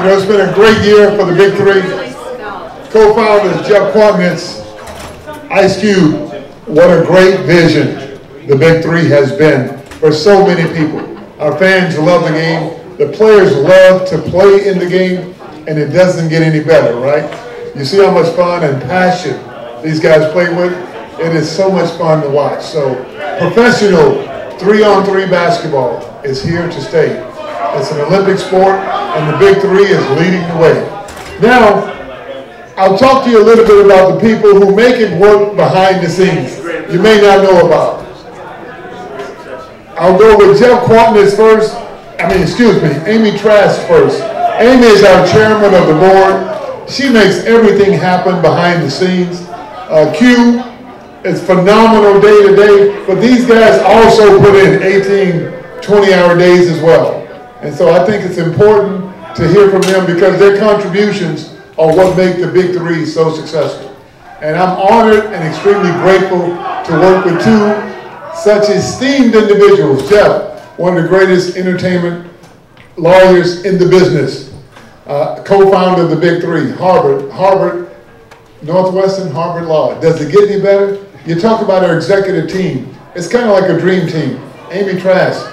You know, it's been a great year for the Big Three. Co-founders Jeff Kwatinetz, Ice Cube. What a great vision the Big Three has been for so many people. Our fans love the game. The players love to play in the game, and it doesn't get any better, right? You see how much fun and passion these guys play with? It is so much fun to watch. So professional three-on-three basketball is here to stay. It's an Olympic sport, and the Big Three is leading the way. Now, I'll talk to you a little bit about the people who make it work behind the scenes. You may not know about. I'll go with Jeff Kwatinetz first. I mean, excuse me, Amy Trask first. Amy is our chairman of the board. She makes everything happen behind the scenes. Uh, Q is phenomenal day to day, but these guys also put in 18, 20 hour days as well. And so I think it's important to hear from them because their contributions are what make the Big Three so successful. And I'm honored and extremely grateful to work with two such esteemed individuals. Jeff, one of the greatest entertainment lawyers in the business, uh, co-founder of the Big Three, Harvard, Harvard, Northwestern, Harvard Law. Does it get any better? You talk about our executive team. It's kind of like a dream team. Amy Trask,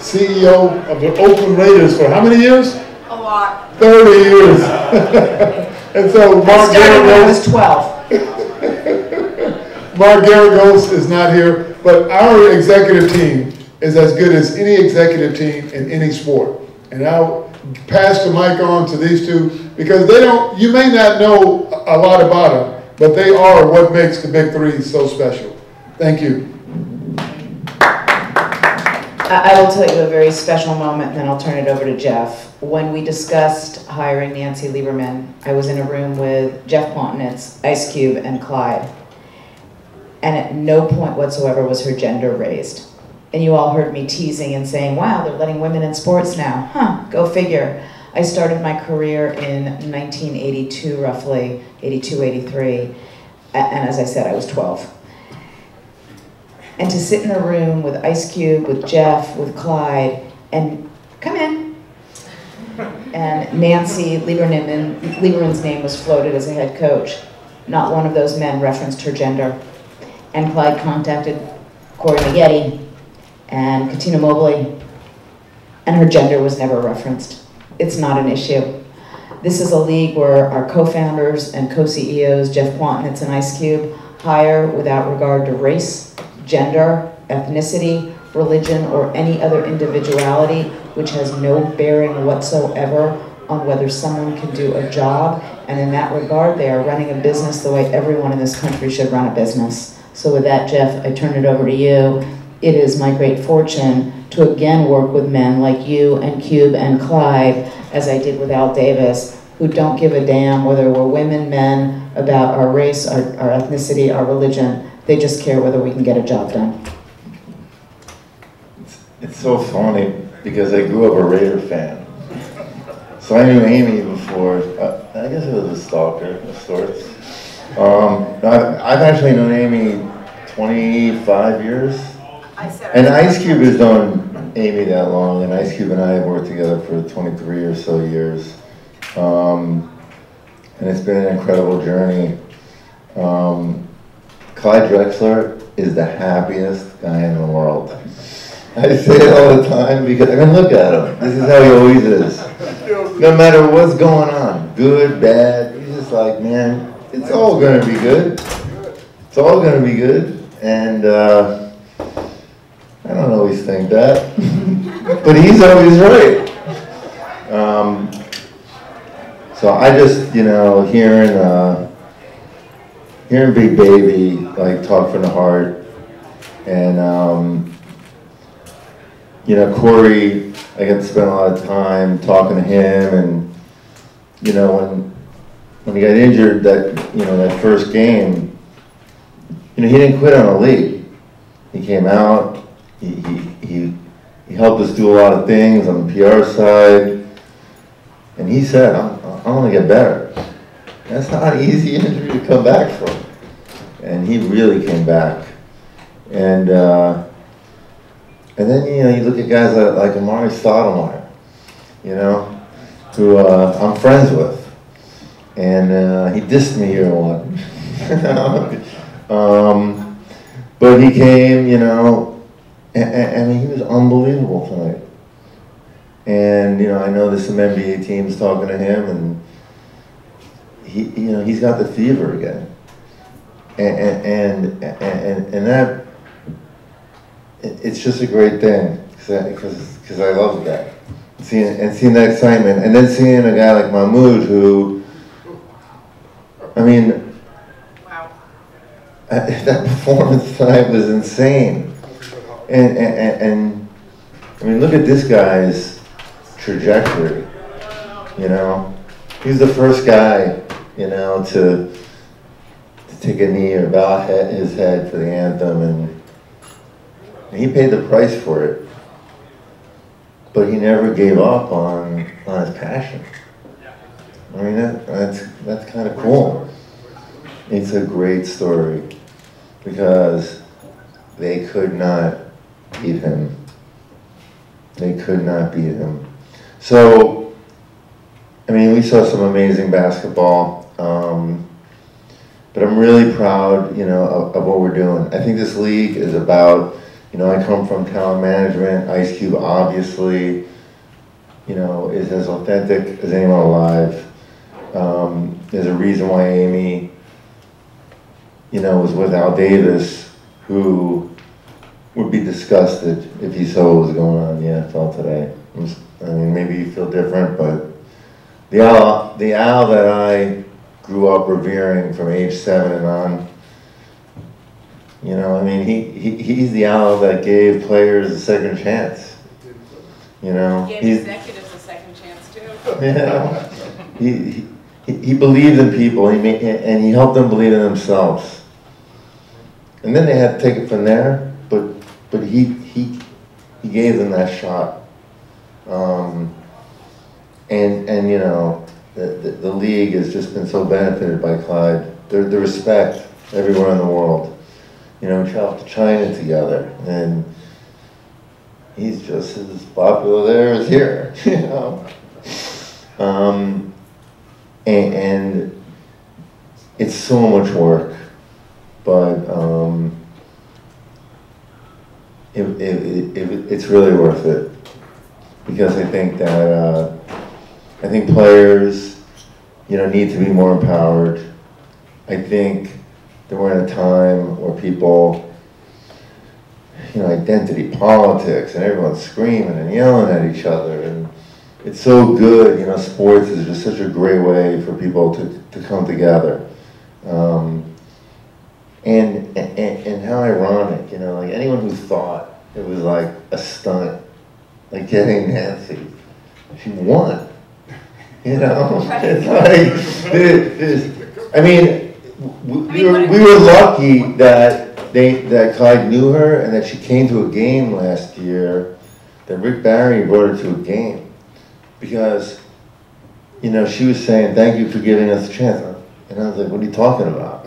CEO of the Oakland Raiders for how many years? A lot. 30 years. and so Mark Started when I was Geragos, Mark Geragos is not here, but our executive team is as good as any executive team in any sport. And I'll pass the mic on to these two because they don't, you may not know a lot about them, but they are what makes the Big Three so special. Thank you. I will tell you a very special moment, and then I'll turn it over to Jeff. When we discussed hiring Nancy Lieberman, I was in a room with Jeff Kwatinetz, Ice Cube, and Clyde. And at no point whatsoever was her gender raised. And you all heard me teasing and saying, wow, they're letting women in sports now. Huh, go figure. I started my career in 1982, roughly, 82, 83. And as I said, I was 12. And to sit in a room with Ice Cube, with Jeff, with Clyde, and come in. And Nancy Lieberman, Lieberman's name was floated as a head coach. Not one of those men referenced her gender. And Clyde contacted Corey Maggette and Cuttino Mobley, and her gender was never referenced. It's not an issue. This is a league where our co-founders and co-CEOs, Jeff Kwatinetz and Ice Cube, hire without regard to race, gender, ethnicity, religion, or any other individuality, which has no bearing whatsoever on whether someone can do a job. And in that regard, they are running a business the way everyone in this country should run a business. So with that, Jeff, I turn it over to you. It is my great fortune to again work with men like you and Cube and Clyde, as I did with Al Davis, who don't give a damn whether we're women, men, about our race, our, our ethnicity, our religion. They just care whether we can get a job done. It's so funny because I grew up a Raider fan. So I knew Amy before, uh, I guess it was a stalker of sorts. Um, I've, I've actually known Amy 25 years. And Ice Cube has known Amy that long, and Ice Cube and I have worked together for 23 or so years. Um, and it's been an incredible journey. Um, Clyde Drexler is the happiest guy in the world. I say it all the time because I can look at him. This is how he always is. No matter what's going on, good, bad, he's just like, man, it's all gonna be good. It's all gonna be good. And uh, I don't always think that, but he's always right. Um, so I just, you know, hearing uh, hearing Big Baby like talk from the heart, and um, you know Corey, I got to spend a lot of time talking to him, and you know when when he got injured that you know that first game, you know he didn't quit on the league. He came out. He he he, he helped us do a lot of things on the PR side, and he said, "I'm I'm gonna get better." That's not an easy injury to come back from. And he really came back. And uh, and then you know you look at guys like, like Amar'e Stoudemire, you know, who uh, I'm friends with. And uh, he dissed me year one. um, but he came, you know, and, and he was unbelievable tonight. And, you know, I know there's some NBA teams talking to him, and he, you know, he's got the fever again. And, and, and, that, it's just a great thing, because, because I love that. Seeing, and seeing that excitement, and then seeing a guy like Mahmoud who, I mean, Wow. that performance tonight was insane. And, and, and, I mean, look at this guy's trajectory. You know, he's the first guy, you know, to take a knee or bow his head for the anthem, and he paid the price for it. But he never gave up on, on his passion. I mean, that, that's, that's kind of cool. It's a great story because they could not beat him. They could not beat him. So, I mean, we saw some amazing basketball, um, but I'm really proud, you know, of, of what we're doing. I think this league is about, you know, I come from talent management. Ice Cube, obviously, you know, is as authentic as anyone alive. Um, there's a reason why Amy you know, was with Al Davis, who would be disgusted if he saw what was going on in the NFL today. I mean, maybe you feel different, but the Al, the Al that I grew up revering from age seven and on, you know, I mean, he, he he's the owl that gave players a second chance. You know, he Gave he's executives a second chance too. yeah. He, he, he believed in people he made, and he helped them believe in themselves. And then they had to take it from there, but, but he, he, he gave them that shot. Um, and, and you know, the, the, league has just been so benefited by Clyde. The, the respect everywhere in the world. You know, we traveled to China together, and he's just as popular there as here, you know. Um, and, and it's so much work, but um, it, it, it, it's really worth it because I think that uh, I think players, you know, need to be more empowered. I think that we're in a time where people, you know, identity politics and everyone's screaming and yelling at each other and it's so good, you know, sports is just such a great way for people to, to come together. Um, and, and, and how ironic, you know, like anyone who thought it was like a stunt, like getting Nancy, she won. You know, it's like, it, it's, I mean, we, we were, we were lucky that they, that Clyde knew her and that she came to a game last year, that Rick Barry brought her to a game because, you know, she was saying, thank you for giving us a chance. And I was like, what are you talking about?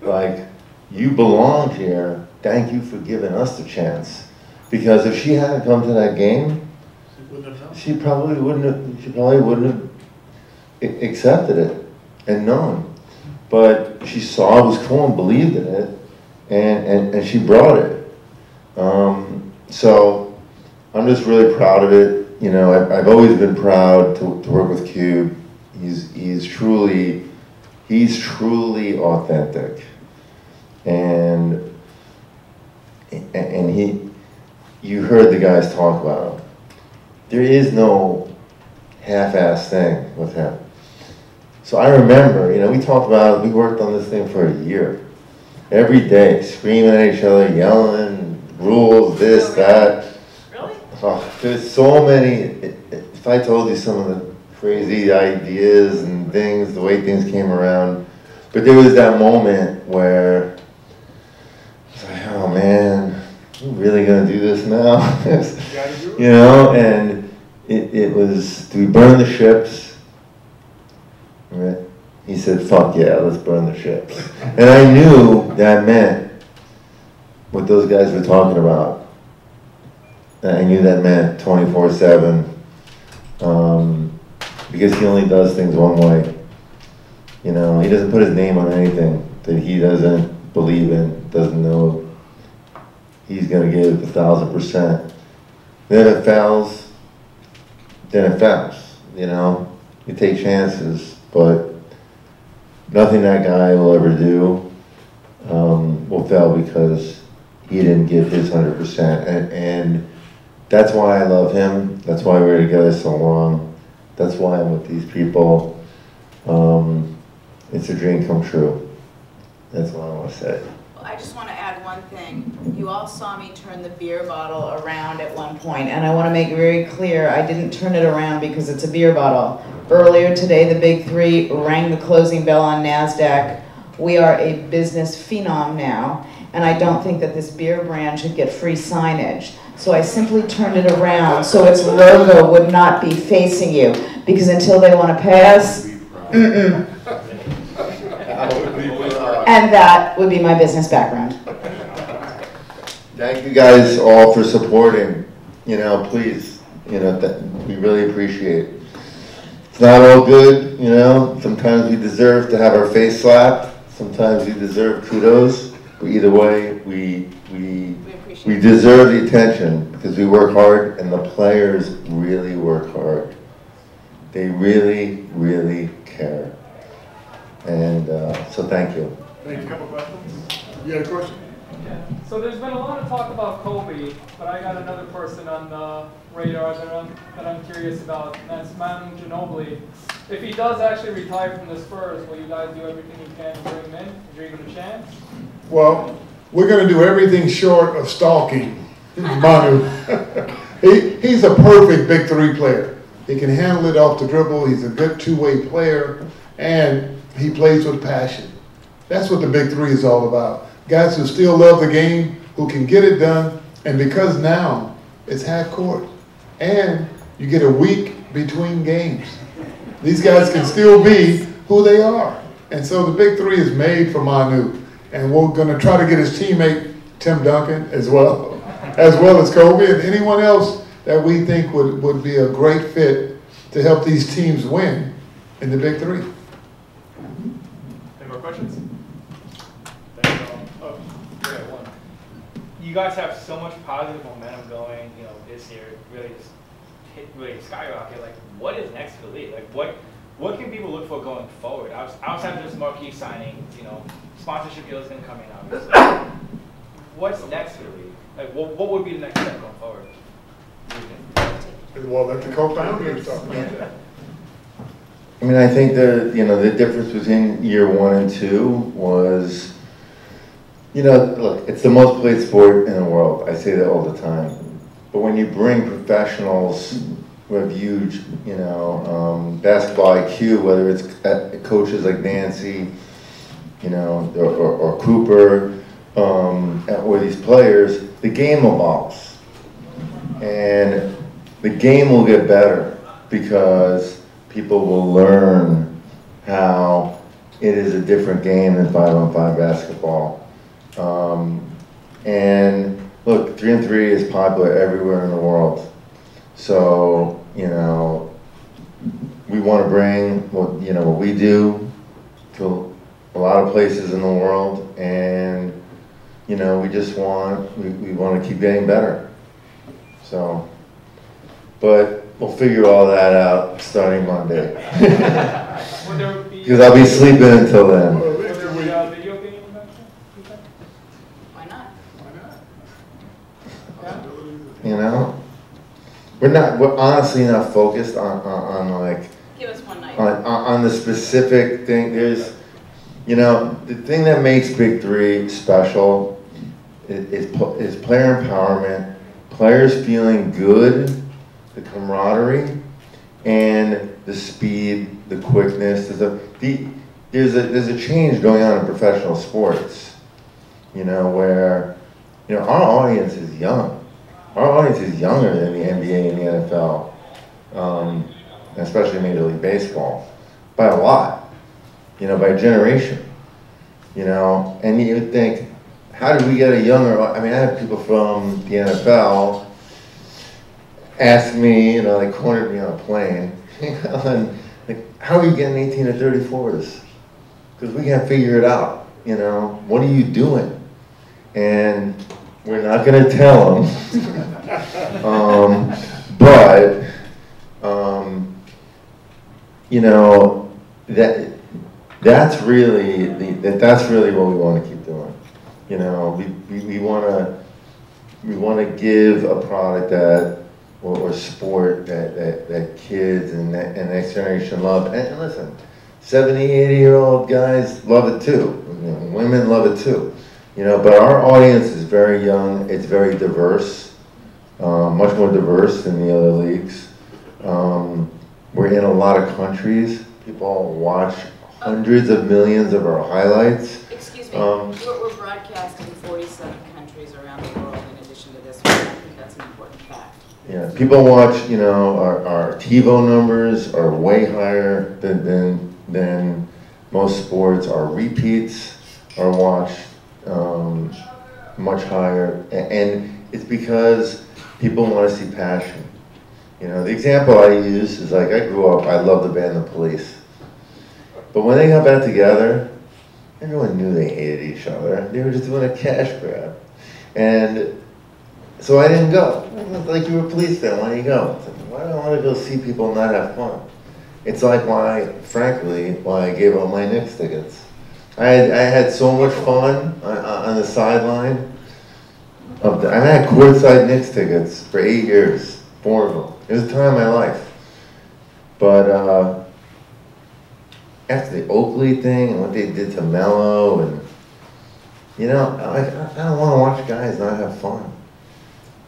Like, you belonged here, thank you for giving us the chance. Because if she hadn't come to that game, she probably wouldn't have, she probably wouldn't have a- accepted it and known. But she saw it was cool and believed in it, and, and, and she brought it. Um, so I'm just really proud of it. You know, I've, I've always been proud to, to work with Cube. He's, he's truly, he's truly authentic. And, and- he, you heard the guys talk about him. There is no half-ass thing with him. So I remember, you know, we talked about, it, we worked on this thing for a year. Every day, screaming at each other, yelling, rules, this, that. Really? Oh, there's so many, if I told you some of the crazy ideas and things, the way things came around, but there was that moment where it's like, oh man, you really gonna do this now? you know, and it, it was, do we burn the ships? He said, fuck yeah, let's burn the ships. And I knew that meant what those guys were talking about. I knew that meant twenty-four seven, um, because he only does things one way. You know, he doesn't put his name on anything that he doesn't believe in, doesn't know he's gonna give a thousand percent. Then it fails, then it fails, you know? You take chances, but nothing that guy will ever do, um, will fail because he didn't give his hundred percent. And, and that's why I love him, that's why we're together so long, that's why I'm with these people. Um, it's a dream come true. That's what I wanna say. Well, I just want to add one thing. You all saw me turn the beer bottle around at one point, and I want to make it very clear, I didn't turn it around because it's a beer bottle. Earlier today, the big three rang the closing bell on NASDAQ. We are a business phenom now, and I don't think that this beer brand should get free signage. So I simply turned it around so its logo would not be facing you, because until they want to pass, mm-mm. And that would be my business background. Thank you guys all for supporting, you know, please, you know, that, we really appreciate. It. It's not all good, you know, sometimes we deserve to have our face slapped, sometimes we deserve kudos, but either way, we, we, We we deserve the attention because we work hard and the players really work hard. They really, really care. And, uh, so thank you. Thank you. Couple questions? You had a question? So there's been a lot of talk about Kobe, but I got another person on the radar that I'm, that I'm curious about, and that's Manu Ginobili. If he does actually retire from the Spurs, will you guys do everything you can to bring him in, give him a chance? Well, we're gonna do everything short of stalking Manu. He, he's a perfect big three player. He can handle it off the dribble, he's a good two-way player, and he plays with passion. That's what the big three is all about. Guys who still love the game, who can get it done, and because now it's half court, and you get a week between games. These guys can still be who they are. And so the big three is made for Manu. And we're gonna try to get his teammate, Tim Duncan, as well, as well as Kobe and anyone else that we think would, would be a great fit to help these teams win in the big three. Any more questions? Thank you all. Oh, yeah, one. You guys have so much positive momentum going, you know, this year, really just hit, really skyrocket. Like, what is next for the league? Like, what, what can people look for going forward? Outs- Outside of just marquee signings, you know, sponsorship deals gonna come in, obviously. What's next for the league? Like, what, what would be the next step going forward? What do you think? Well, let the co-founder talk about that. I mean, I think the, you know, the difference between year one and two was, you know, look, it's the most played sport in the world. I say that all the time. But when you bring professionals who have huge, you know, um, basketball IQ, whether it's coaches like Nancy, you know, or, or, or Cooper, um, or these players, the game evolves. And the game will get better because people will learn how it is a different game than five on five basketball. Um, and look, three and three is popular everywhere in the world. So, you know, we want to bring what, you know, what we do to a lot of places in the world. And, you know, we just want, we, we want to keep getting better. So, but we'll figure all that out starting Monday. Would there be? Because I'll be sleeping until then. Well, Would there we- be a video game eventually? you think? Why not? You know? We're not, we're honestly not focused on, on, on like, Give us one night. on, on the specific thing. There's, you know, the thing that makes Big Three special is, is, is player empowerment, players feeling good, the camaraderie, and the speed, the quickness. There's a, the, there's a, there's a change going on in professional sports, you know, where, you know, our audience is young. Our audience is younger than the NBA and the NFL, um, especially Major League Baseball, by a lot, you know, by a generation, you know. And you would think, how did we get a younger? I mean, I have people from the NFL ask me, you know, they cornered me on a plane, and Like, how are you getting eighteen to thirty-fours? Because we can't figure it out, you know? What are you doing? And we're not gonna tell them. Um, but, um, you know, that, that's really, the that that's really what we wanna keep doing. You know, we, we, we wanna, we wanna give a product that, or, or sport that, that, that kids and that, and next generation love. And, and listen, 70, 80 year old guys love it too. You know, women love it too. You know, but our audience is very young, it's very diverse, um, much more diverse than the other leagues. Um, we're in a lot of countries. People watch hundreds of millions of our highlights. Excuse me, Um, we're, we're broadcasting forty-seven countries around the world in addition to this one. I think that's an important fact. Yeah, people watch, you know, our, our TiVo numbers are way higher than, than, than most sports. Our repeats are watched, um, much higher. And it's because people want to see passion. You know, the example I use is like, I grew up, I loved the band The Police. But when they got back together, everyone knew they hated each other. They were just doing a cash grab. And so I didn't go. Like you were a police fan, why do you go? Why do I want to go see people not have fun? It's like why, frankly, why I gave up my Knicks tickets. I had, I had so much fun on, on the sideline. Of the, I had courtside Knicks tickets for eight years, four of them. It was a time of my life. But uh, after the Oakley thing and what they did to Melo and you know, I, I don't want to watch guys not have fun.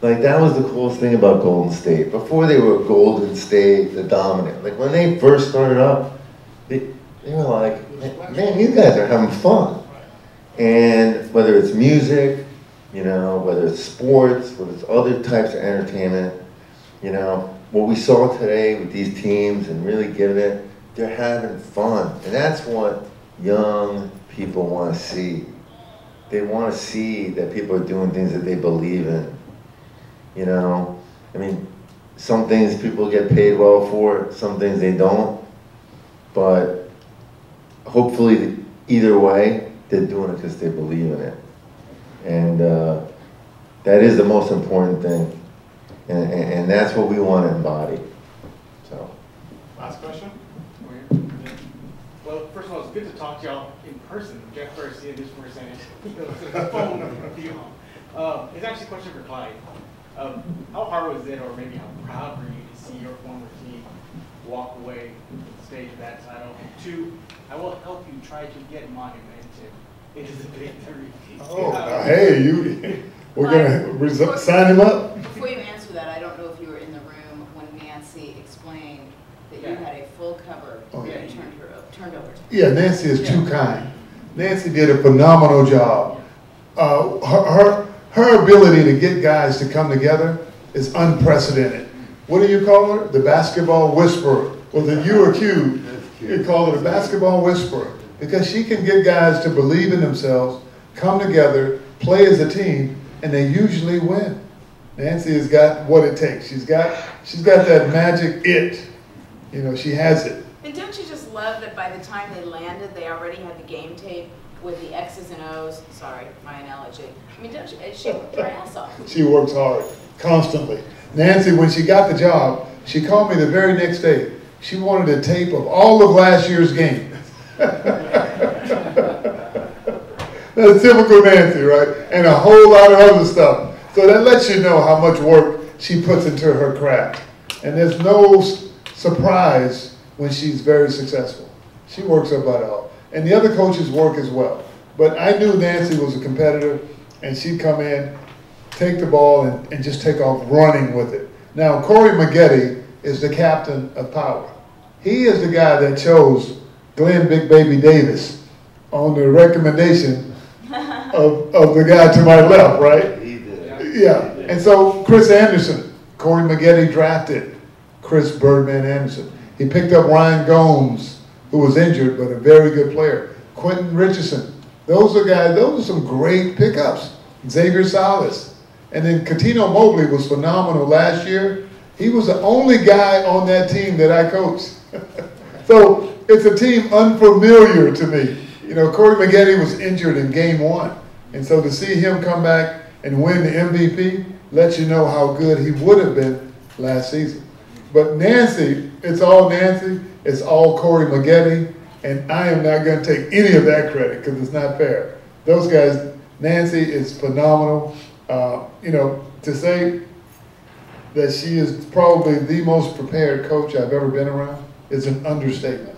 Like that was the coolest thing about Golden State. Before they were Golden State, the dominant. Like when they first started up, they, they were like, man, you guys are having fun. And whether it's music, you know, whether it's sports, whether it's other types of entertainment, you know, what we saw today with these teams and really giving it, they're having fun. And that's what young people want to see. They want to see that people are doing things that they believe in. You know, I mean, some things people get paid well for, some things they don't. But hopefully, either way, they're doing it because they believe in it. And uh, that is the most important thing. And, and, and that's what we want to embody. So. Last question? Well, first of all, it's good to talk to y'all in person. Jeff Garcia, this person, you know, it's phone deal. Um, it's actually a question for Clyde. Um, how hard was it, or maybe how proud were you to see your former team walk away from the stage of that title? And two, I will help you try to get Monument into the big three. Oh, Uh, now, hey, you, we're gonna resu- sign him up? Before you answer that, I don't know if you were in the room when Nancy explained that you had a full cover Oh, yeah. you turned her, turned over to. Yeah, Nancy is too kind. Nancy did a phenomenal job. Uh, her, her, her ability to get guys to come together is unprecedented. What do you call her? The basketball whisperer. It you or Q? You call her the basketball whisperer because she can get guys to believe in themselves, come together, play as a team, and they usually win. Nancy has got what it takes. She's got, she's got that magic it. You know, she has it. And don't you just love that by the time they landed, they already had the game tape with the X's and O's? Sorry, my analogy. I mean, don't you, she worked her ass off. She works hard, constantly. Nancy, when she got the job, she called me the very next day. She wanted a tape of all of last year's game. That's typical Nancy, right? And a whole lot of other stuff. So that lets you know how much work she puts into her craft. And there's no surprise when she's very successful. She works her butt off. And the other coaches work as well. But I knew Nancy was a competitor, and she'd come in, take the ball, and, and just take off running with it. Now, Corey Maggette is the captain of Power. He is the guy that chose Glen Big Baby Davis on the recommendation of, of the guy to my left, right? He did. Yeah, and so Chris Andersen, Corey Maggette drafted Chris Birdman Andersen. He picked up Ryan Gomes, who was injured but a very good player. Quentin Richardson. Those are guys, those are some great pickups. Xavier Silas. And then Cuttino Mobley was phenomenal last year. He was the only guy on that team that I coached. So it's a team unfamiliar to me. You know, Corey Maggette was injured in game one. And so to see him come back and win the MVP lets you know how good he would have been last season. But Nancy, it's all Nancy, it's all Corey Maggette, and I am not going to take any of that credit because it's not fair. Those guys, Nancy is phenomenal. Uh, you know, to say that she is probably the most prepared coach I've ever been around is an understatement,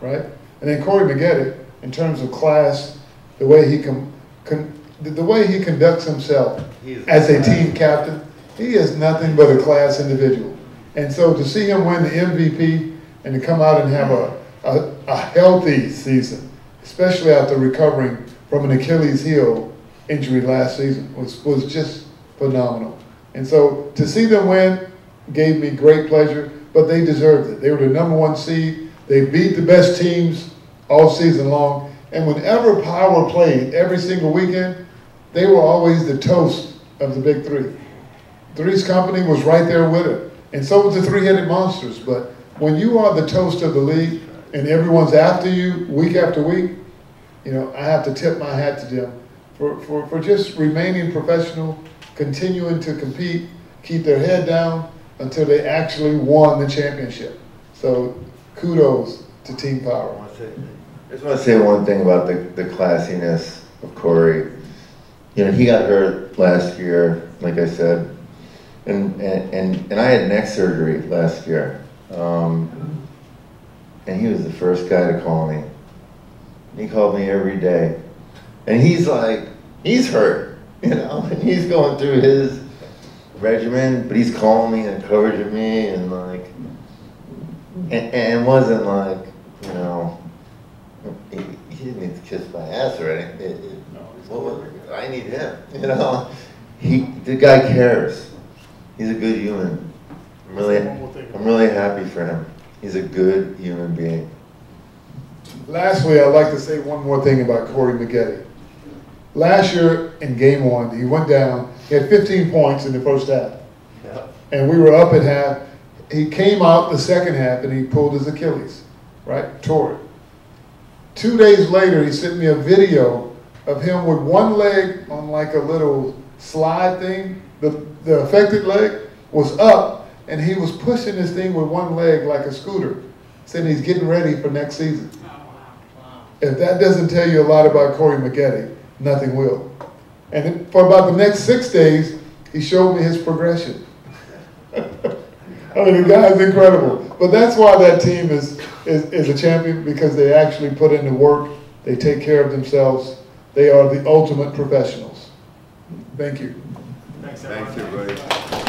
right? And then Corey Maggette, in terms of class, the way he com, con, the, way he conducts himself as a team captain, he is nothing but a class individual. And so to see him win the MVP and to come out and have a, a, a healthy season, especially after recovering from an Achilles heel injury last season, was, was just phenomenal. And so to see them win gave me great pleasure, but they deserved it. They were the number one seed. They beat the best teams all season long. And whenever Power played every single weekend, they were always the toast of the big three. Three's Company was right there with it. And so was the three-headed monsters. But when you are the toast of the league and everyone's after you week after week, you know, I have to tip my hat to them for, for, for just remaining professional, continuing to compete, keep their head down until they actually won the championship. So kudos to Team Power. I just want to say one thing about the, the classiness of Corey. You know, he got hurt last year, like I said, and, and, and, and I had neck surgery last year. Um, and he was the first guy to call me. He called me every day. And he's like, he's hurt, you know, and he's going through his regimen, but he's calling me and encouraging me and like, and, and it wasn't like, you know, he, he didn't need to kiss my ass or anything. It, it, what was- I need him, you know. He, the guy cares. He's a good human. I'm really, I'm really happy for him. He's a good human being. Lastly, I'd like to say one more thing about Corey Maggette. Last year in game one, he went down, he had 15 points in the first half. And we were up at half. He came out the second half and he pulled his Achilles, right? Tore it. Two days later, he sent me a video of him with one leg on like a little slide thing. The, the affected leg was up and he was pushing this thing with one leg like a scooter, saying he's getting ready for next season. Oh, if that doesn't tell you a lot about Corey Maggette, nothing will. And then for about the next six days, he showed me his progression. I mean, the guy's incredible. But that's why that team is, is, is a champion because they actually put in the work. They take care of themselves. They are the ultimate professionals. Thank you. Thanks, Thanks, everybody.